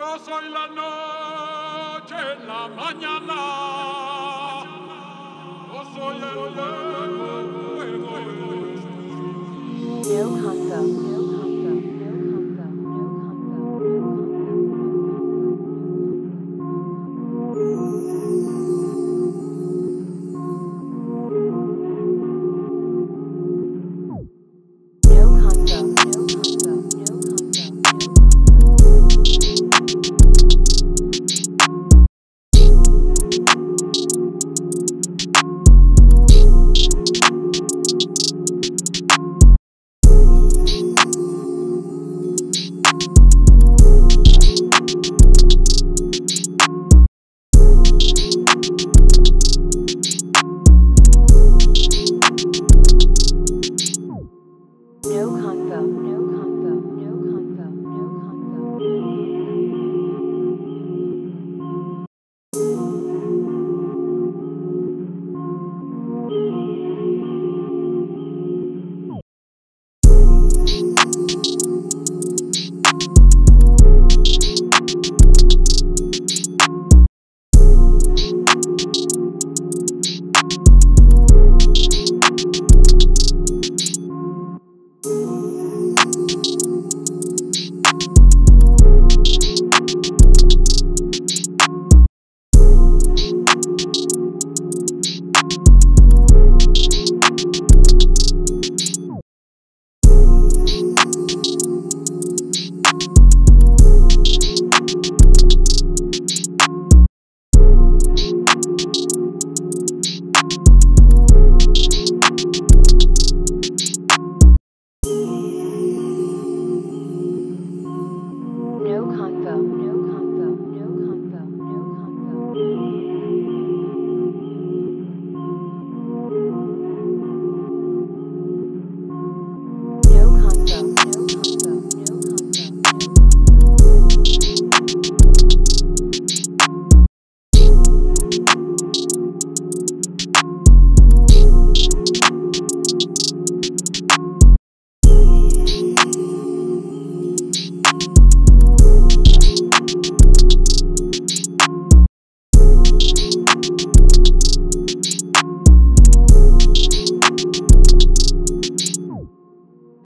Yo soy la noche, la mañana.